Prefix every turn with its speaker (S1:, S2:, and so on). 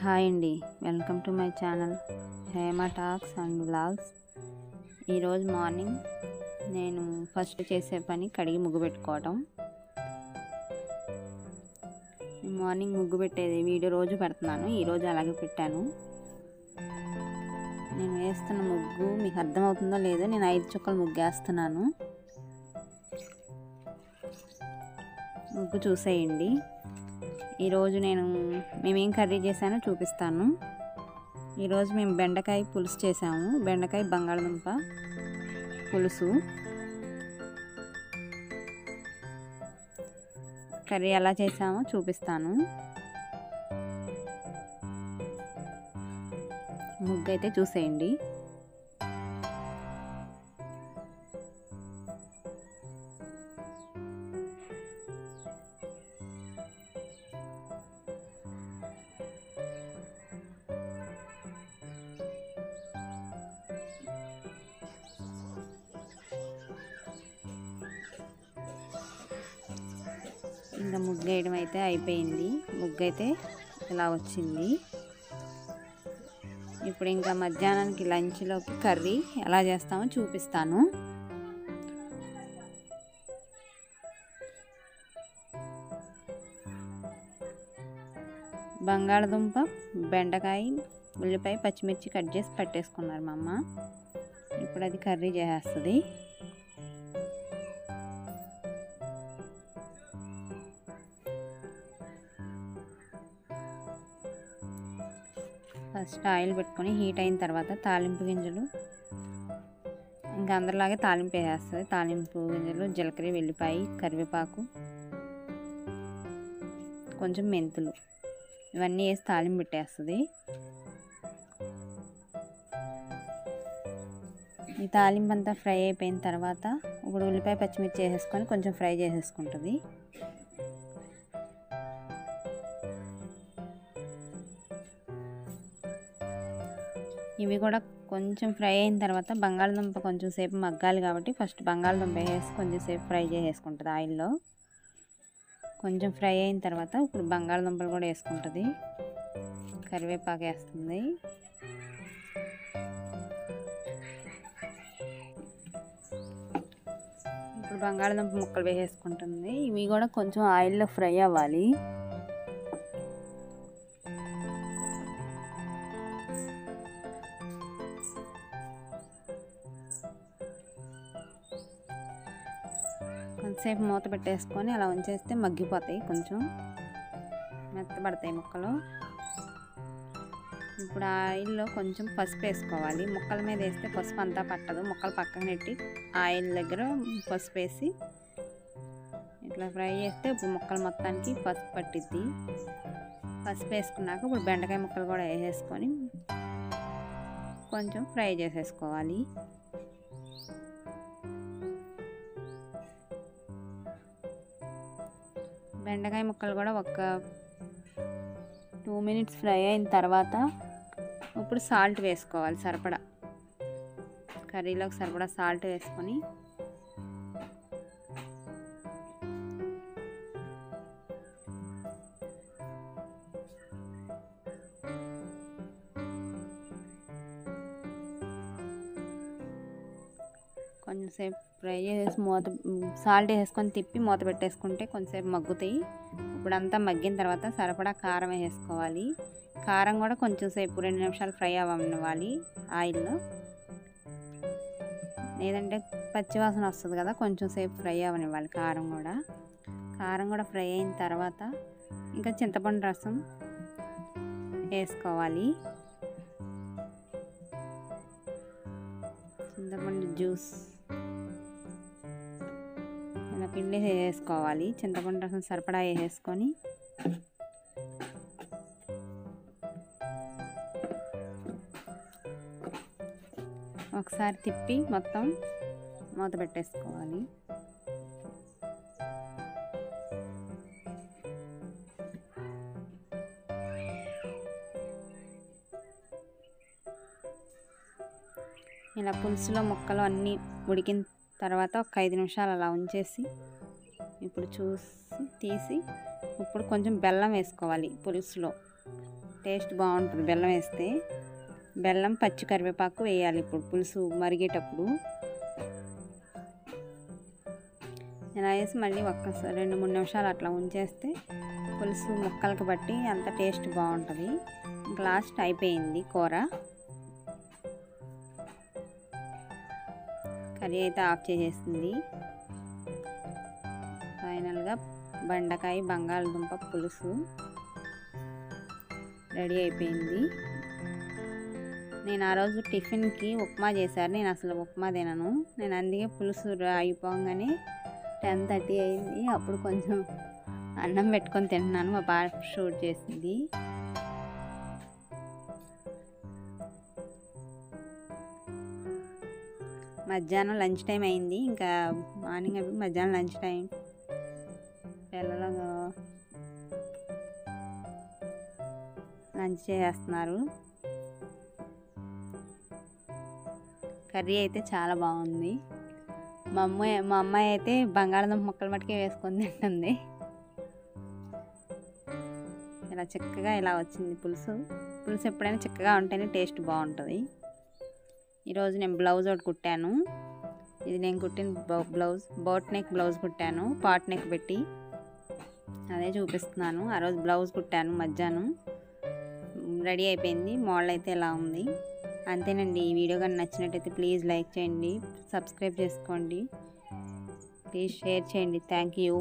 S1: Hi అండి. Welcome to my channel Hema talks and vlogs ఈరోజు morning నేను first చేసే పని కడిగి ముగ్గు పెట్టుకోవటం. మార్నింగ్ ముగ్గు పెట్టేది వీడియో రోజు పెడుతున్నాను ఈరోజు అలాగే పెట్టాను. నేను వేస్తున్న ముగ్గు మీకు అర్థమవుతుందో లేదో నేను ఐదు చుక్కలు ముగ్గు వేస్తున్నాను. ముగ్గు చూసేయండి. ఈరోజు నేను మేమేం కర్రీ చేశానో చూపిస్తాను. ఈరోజు మేము బెండకాయ పులుసు చేసాము బెండకాయ బంగాళదుంప పులుసు. కర్రీ ఎలా చేసామో చూపిస్తాను. ముగ్గు అయితే చూసేయండి. ఇంకా ముగ్గు వేయడం అయితే అయిపోయింది. ముగ్గు అయితే ఇలా వచ్చింది. ఇప్పుడు ఇంకా మధ్యాహ్నానికి లంచ్లోకి కర్రీ ఎలా చేస్తామో చూపిస్తాను. బంగాళదుంప బెండకాయ ఉల్లిపాయ పచ్చిమిర్చి కట్ చేసి పట్టేసుకున్నారు మా అమ్మ. ఇప్పుడు అది కర్రీ చేసేస్తుంది. ఫస్ట్ ఆయిల్ పెట్టుకొని హీట్ అయిన తర్వాత తాలింపు గింజలు. ఇంకా అందరిలాగే తాలింపు వేసేస్తుంది. తాలింపు గింజలు జీలకర్ర వెల్లిపాయ కరివేపాకు కొంచెం మెంతులు. ఇవన్నీ వేసి తాలింపు పెట్టేస్తుంది. ఈ తాలింపు అంతా ఫ్రై అయిపోయిన తర్వాత ఇప్పుడు ఉల్లిపాయ పచ్చిమిర్చి వేసేసుకొని కొంచెం ఫ్రై చేసేసుకుంటుంది. ఇవి కూడా కొంచెం ఫ్రై అయిన తర్వాత బంగాళదుంప కొంచెం సేపు మగ్గాలి కాబట్టి ఫస్ట్ బంగాళదుంప వేసి కొంచెం సేపు ఫ్రై చేసేసుకుంటుంది ఆయిల్లో. కొంచెం ఫ్రై అయిన తర్వాత ఇప్పుడు బంగాళదుంపలు కూడా వేసుకుంటుంది. కరివేపాకు వేస్తుంది. ఇప్పుడు బంగాళదుంప ముక్కలు వేసేసుకుంటుంది. ఇవి కూడా కొంచెం ఆయిల్లో ఫ్రై అవ్వాలి. కొంతసేపు మూత పెట్టేసుకొని అలా ఉంచేస్తే మగ్గిపోతాయి కొంచెం. మెత్తబడతాయి ముక్కలు. ఇప్పుడు ఆయిల్లో కొంచెం పసుపు వేసుకోవాలి. ముక్కల మీద వేస్తే పసుపు అంతా పట్టదు. ముక్కలు పక్కన పెట్టి ఆయిల్ దగ్గర పసుపు వేసి ఇట్లా ఫ్రై చేస్తే ఇప్పుడు ముక్కలు మొత్తానికి పసుపు పట్టిద్ది. పసుపు వేసుకున్నాక ఇప్పుడు బెండకాయ ముక్కలు కూడా వేసేసుకొని కొంచెం ఫ్రై చేసేసుకోవాలి. బెండకాయ ముక్కలు కూడా ఒక టూ మినిట్స్ ఫ్రై అయిన తర్వాత ఇప్పుడు సాల్ట్ వేసుకోవాలి సరిపడా. కర్రీలోకి సరిపడా సాల్ట్ వేసుకొని కొంచెంసేపు ఫ్రై చేసి మూత సాల్ట్ వేసుకొని తిప్పి మూత పెట్టేసుకుంటే కొంచెంసేపు మగ్గుతాయి. ఇప్పుడు అంతా మగ్గిన తర్వాత సరిపడా కారం వేసుకోవాలి కారం కూడా కొంచెం సేపు రెండు నిమిషాలు ఫ్రై అవ్వనివ్వాలి ఆయిల్లో. లేదంటే పచ్చివాసన వస్తుంది కదా కొంచెం సేపు ఫ్రై అవ్వనివ్వాలి కారం కూడా. కారం కూడా ఫ్రై అయిన తర్వాత ఇంకా చింతపండు రసం వేసుకోవాలి. చింతపండు జ్యూస్. పిండి వేసుకోవాలి. చింతపండు రసం సరిపడా వేసేసుకొని ఒకసారి తిప్పి మొత్తం మూత పెట్టేసుకోవాలి. ఇలా పులుసులో ముక్కలు అన్నీ ఉడికిన తర్వాత ఒక ఐదు నిమిషాలు అలా ఉంచేసి ఇప్పుడు చూసి తీసి ఇప్పుడు కొంచెం బెల్లం వేసుకోవాలి పులుసులో. టేస్ట్ బాగుంటుంది బెల్లం వేస్తే. బెల్లం పచ్చి కరివేపాకు వేయాలి ఇప్పుడు పులుసు మరిగేటప్పుడు. ఇలా వేసి మళ్ళీ ఒక్కసారి రెండు మూడు నిమిషాలు అట్లా ఉంచేస్తే పులుసు ముక్కలకి బట్టి అంత టేస్ట్ బాగుంటుంది. ఇంకా లాస్ట్ అయిపోయింది కూర. కర్రీ అయితే ఆఫ్ చేసేసింది. ఫైనల్గా బెండకాయ బంగాళదుంప పులుసు రెడీ అయిపోయింది. నేను ఆ రోజు టిఫిన్కి ఉప్మా చేశారు. నేను అసలు ఉప్మా తినను. నేను అందుకే పులుసు అయిపోగానే టెన్ థర్టీ అయింది. అప్పుడు కొంచెం అన్నం పెట్టుకొని తింటున్నాను. మా పాప షూట్ చేసింది. మధ్యాహ్నం లంచ్ టైం అయింది. ఇంకా మార్నింగ్ అవి మధ్యాహ్నం లంచ్ టైం. పిల్లలు లంచ్ చేస్తున్నారు కర్రీ అయితే చాలా బాగుంది. మా అమ్మాయి మా అమ్మాయి అయితే బంగాళదుంప ముక్కలు మట్టుకే వేసుకొని తింటుంది. ఇలా చిక్కగా ఇలా వచ్చింది పులుసు. పులుసు ఎప్పుడైనా చిక్కగా ఉంటేనే టేస్ట్ బాగుంటుంది. ఈరోజు నేను బ్లౌజ్ ఒకటి కుట్టాను. ఇది నేను కుట్టిన బ్లౌజ్ బోట్ నెక్ బ్లౌజ్ కుట్టాను పాట్ నెక్ పెట్టి. అదే చూపిస్తున్నాను. ఆ రోజు బ్లౌజ్ కుట్టాను మధ్యాహ్నం. రెడీ అయిపోయింది. మోడల్ అయితే ఎలా ఉంది? అంతేనండి. ఈ వీడియో కానీ నచ్చినట్టయితే ప్లీజ్ లైక్ చేయండి సబ్స్క్రైబ్ చేసుకోండి. ప్లీజ్ షేర్ చేయండి. Thank you.